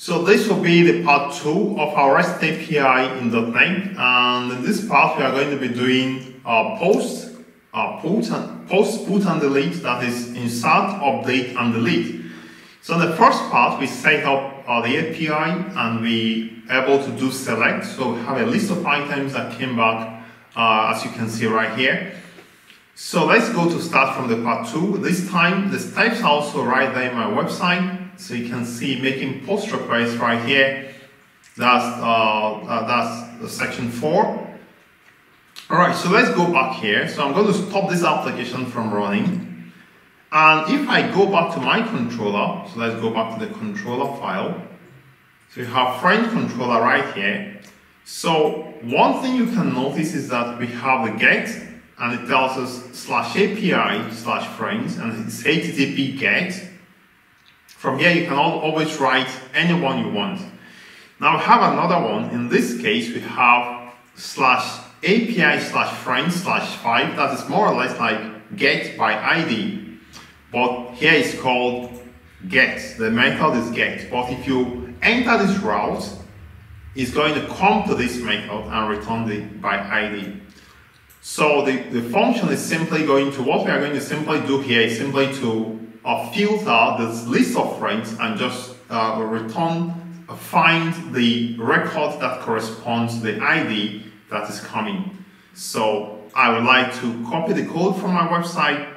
So this will be the part two of our REST API in .NET, and in this part we are going to be doing uh, post, uh, put and, post, put and delete, that is insert, update, and delete. So in the first part we set up uh, the API and we able to do select. So we have a list of items that came back, uh, as you can see right here. So let's go to start from the part two. This time the steps are also right there in my website. So you can see making post requests right here. That's, uh, uh, that's section four. All right, so let's go back here. So I'm going to stop this application from running. And if I go back to my controller, so let's go back to the controller file. So you have friend controller right here. So one thing you can notice is that we have the get and it tells us slash API slash friends and it's HTTP get. From here you can always write anyone you want. Now we have another one. In this case we have slash API slash friends slash 5. That is more or less like get by ID. But here it's called get. The method is get. But if you enter this route, it's going to come to this method and return the by ID. So the, the function is simply going to, what we are going to simply do here is simply to uh, filter this list of friends and just uh, return, uh, find the record that corresponds to the ID that is coming. So I would like to copy the code from my website.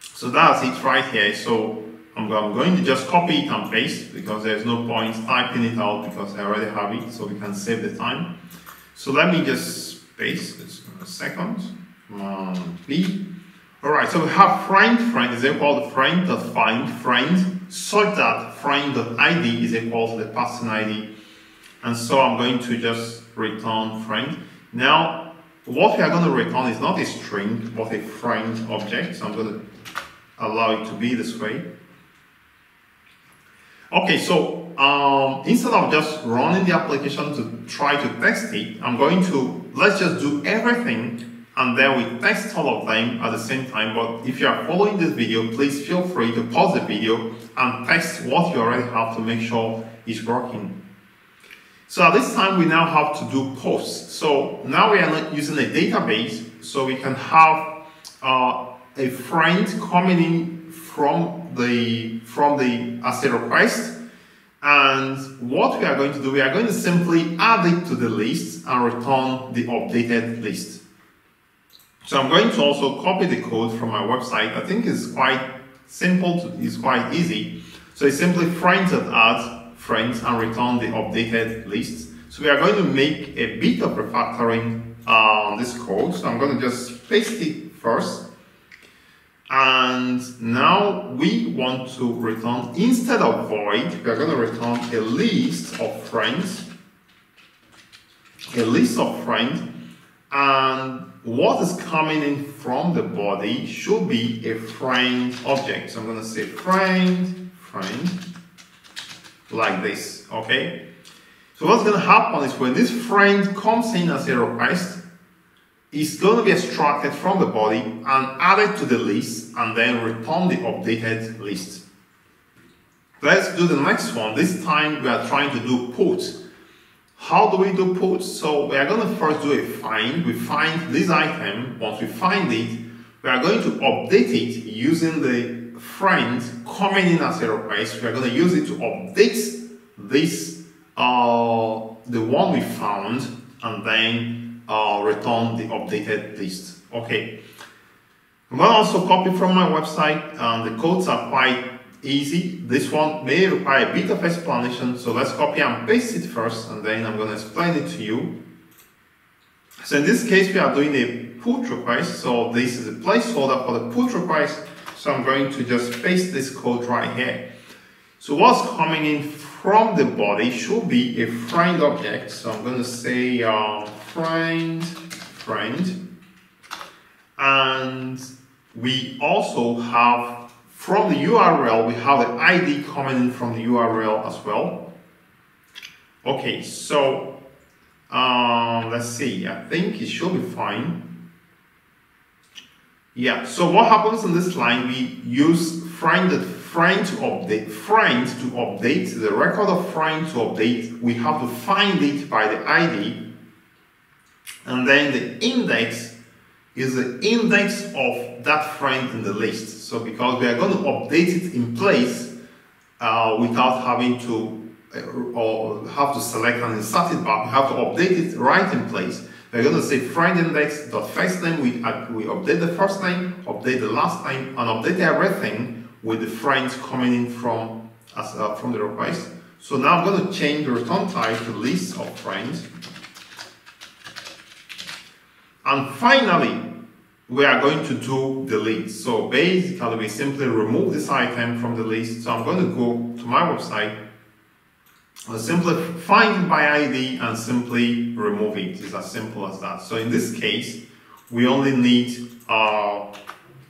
So that's it right here. So I'm, going to just copy it and paste because there's no point typing it out because I already have it so we can save the time. So let me just paste this a second. Um, Alright, so we have friend friend is equal to friend find friend such that friend id is equal to the person id. And so I'm going to just return friend. Now, what we are going to return is not a string, but a friend object. So I'm going to allow it to be this way. Okay, so um, instead of just running the application to try to test it, I'm going to, let's just do everything and then we test all of them at the same time. But if you are following this video, please feel free to pause the video and test what you already have to make sure it's working. So at this time, we now have to do posts. So now we are not using a database, so we can have uh, a friend coming in from the, from the as a request and what we are going to do, we are going to simply add it to the list and return the updated list. So I'm going to also copy the code from my website. I think it's quite simple, to, it's quite easy. So it's simply friends that add friends and return the updated list. So we are going to make a bit of refactoring uh, on this code. So I'm going to just paste it first and now we want to return, instead of void, we are going to return a list of friends, a list of friends, and what is coming in from the body should be a friend object. So I'm going to say friend, friend, like this, okay? So what's going to happen is when this friend comes in as a request, is going to be extracted from the body and added to the list and then return the updated list. Let's do the next one. This time we are trying to do put. How do we do put? So we are going to first do a find. We find this item. Once we find it, we are going to update it using the friend coming in as a request. We are going to use it to update this, uh, the one we found, and then uh, return the updated list. Okay. I'm going to also copy from my website. Um, the codes are quite easy. This one may require a bit of explanation, so let's copy and paste it first, and then I'm going to explain it to you. So in this case, we are doing a put request. So this is a placeholder for the put request. So I'm going to just paste this code right here. So what's coming in from the body should be a friend object. So I'm going to say uh, friend, friend. And we also have, from the URL, we have the ID coming in from the URL as well. Okay, so um, let's see, I think it should be fine. Yeah, so what happens in this line, we use friend friend to update, friend to update, the record of friend to update, we have to find it by the ID. And then the index is the index of that friend in the list. So because we are going to update it in place uh, without having to uh, or have to select and insert it back, we have to update it right in place. We're going to say friend index dot first name. We, uh, we update the first name, update the last name, and update everything with the friends coming in from as, uh, from the request. So now I'm going to change the return type to list of friends. And finally, we are going to do delete. So basically, we simply remove this item from the list. So I'm going to go to my website, I'll simply find by ID and simply remove it. It's as simple as that. So in this case, we only need uh,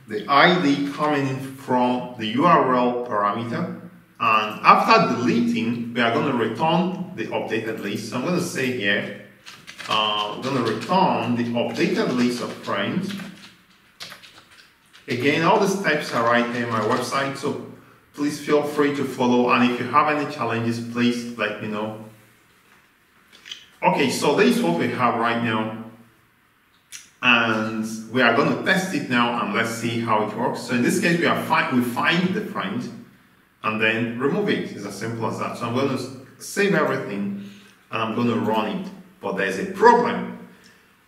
the ID coming in from the URL parameter. And after deleting, we are going to return the updated list. So I'm going to say here, uh, I'm going to return the updated list of friends. Again, all the steps are right here on my website, so please feel free to follow. And if you have any challenges, please let me know. Okay, so this is what we have right now. And we are going to test it now and let's see how it works. So in this case, we are fi we find the friend and then remove it. It's as simple as that. So I'm going to save everything and I'm going to run it. But there's a problem.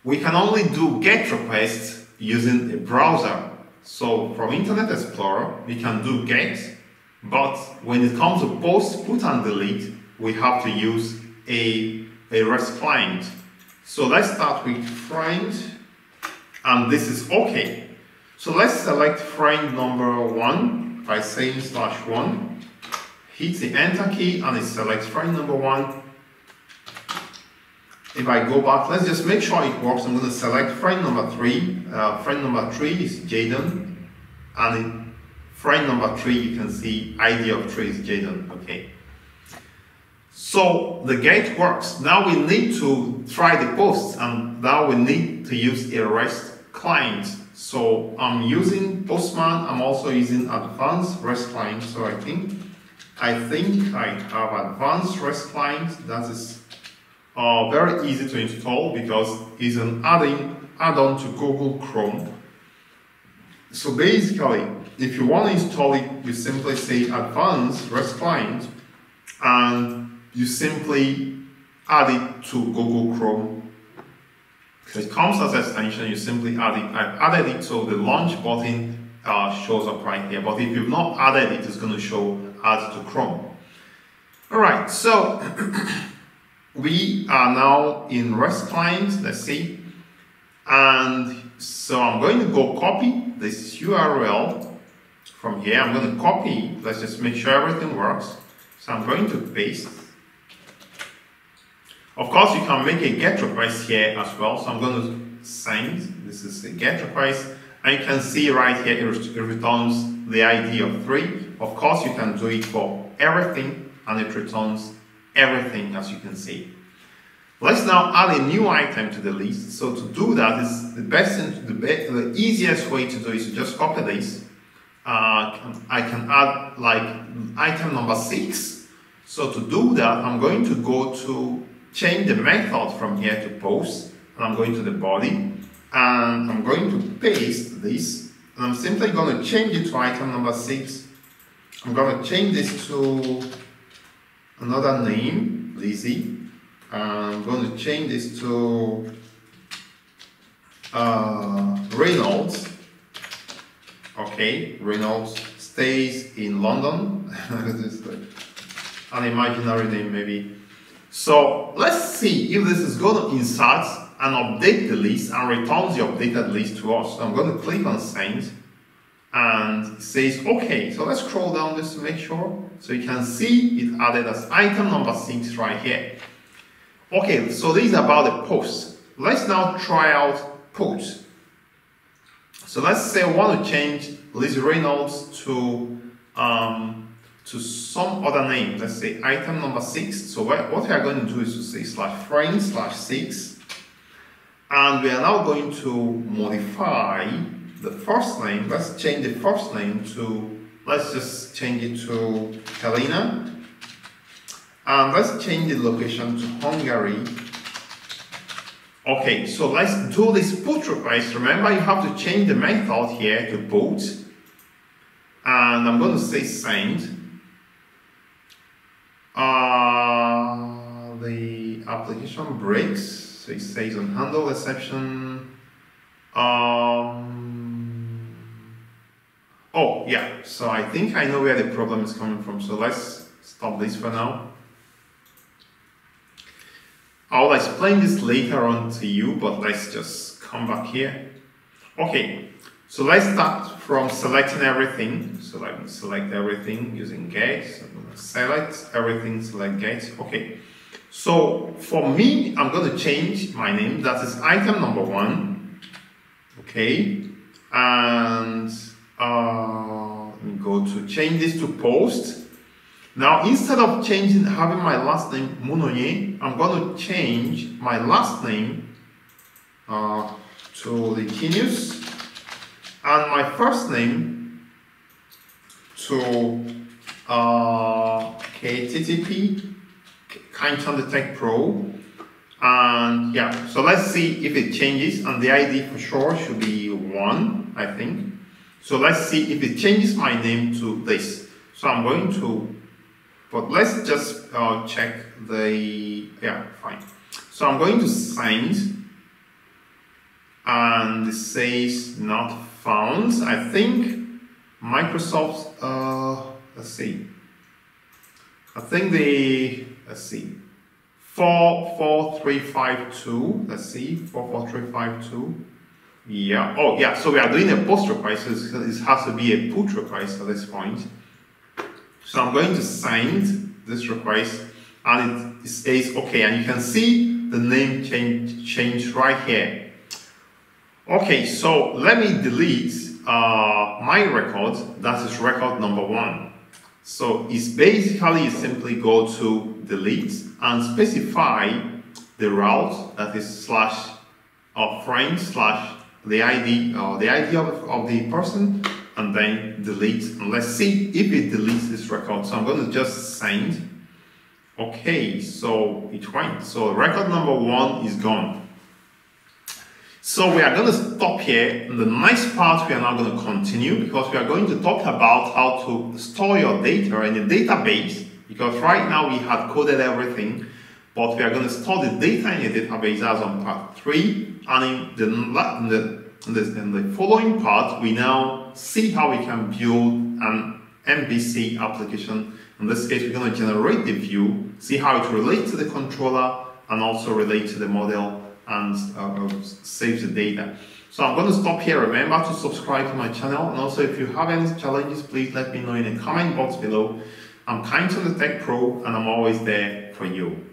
We can only do GET requests using a browser. So from Internet Explorer, we can do GET, but when it comes to post, put and delete, we have to use a, a REST client. So let's start with friend, and this is okay. So let's select friend number one by saying slash one, hit the enter key, and it selects friend number one. If I go back, let's just make sure it works. I'm going to select friend number three. Uh, friend number three is Jaden, and it, friend number three, you can see ID of three is Jaden. Okay. So the gate works. Now we need to try the post, and now we need to use a REST client. So I'm using Postman. I'm also using advanced REST client. So I think I think I have advanced REST client. That is uh, very easy to install because it's an add-in add-on to Google Chrome. So basically, if you want to install it, you simply say advanced REST client and you simply add it to Google Chrome. It comes as extension, you simply add it. I've added it so the launch button uh, shows up right here. But if you've not added it, it's going to show add to Chrome. Alright, so we are now in REST client, let's see. And so I'm going to go copy this URL from here. I'm going to copy, let's just make sure everything works. So I'm going to paste. Of course, you can make a GET request here as well. So I'm going to send, this is a GET request. And you can see right here, it returns the ID of three. Of course, you can do it for everything and it returns everything as you can see. Let's now add a new item to the list. So to do that is the best, the, be the easiest way to do is to just copy this. Uh, I can add like item number six. So to do that, I'm going to go to change the method from here to post. And I'm going to the body and I'm going to paste this. And I'm simply going to change it to item number six. I'm going to change this to another name, Lizzie. I'm going to change this to uh, Reynolds. Okay, Reynolds stays in London. an imaginary name maybe. So let's see if this is going to insert and update the list and returns the updated list to us. So I'm going to click on send and says okay. So let's scroll down just to make sure. So you can see it added as item number six right here. Okay, so this is about the post. Let's now try out post. So let's say I want to change Liz Reynolds to um, to some other name. Let's say item number six. So what we are going to do is to say slash frame slash six. And we are now going to modify the first name. Let's change the first name to let's just change it to Helena. And let's change the location to Hungary. Okay, so let's do this put request. Remember, you have to change the method here to put. And I'm going to say send. Uh, the application breaks. So it says unhandled exception. Um, oh, yeah. So I think I know where the problem is coming from. So let's stop this for now. I'll explain this later on to you, but let's just come back here. Okay, so let's start from selecting everything. So let me select everything using. So I'm gonna select everything, select get. Okay, so for me, I'm going to change my name. That is item number one. Okay, and uh, let me go to change this to post. Now, instead of changing, having my last name Munonye, I'm going to change my last name uh, to Licinius and my first name to uh, KTTP, Kindson The Tech Pro. And yeah, so let's see if it changes and the ID for sure should be one, I think. So let's see if it changes my name to this. So I'm going to but let's just uh, check the, yeah, fine. So I'm going to send and it says not found. I think Microsoft, uh, let's see. I think the, let's see, 44352, let's see, 44352. Yeah, oh yeah, so we are doing a post request, so it has to be a put request at this point. So I'm going to send this request and it says okay and you can see the name change, change right here. Okay, so let me delete uh, my record, that is record number one. So it's basically simply go to delete and specify the route that is slash or frame slash the ID or uh, the ID of, of the person and then delete. And let's see if it deletes this record. So I'm going to just send. Okay, so it went. So record number one is gone. So we are going to stop here. In the next part, we are now going to continue because we are going to talk about how to store your data in a database. Because right now we have coded everything, but we are going to store the data in a database as on part three. And in the, in the in, this, in the following part, we now see how we can build an MVC application. In this case, we're going to generate the view, see how it relates to the controller, and also relate to the model and uh, save the data. So I'm going to stop here. Remember to subscribe to my channel. And also, if you have any challenges, please let me know in the comment box below. I'm Kindson The Tech Pro, and I'm always there for you.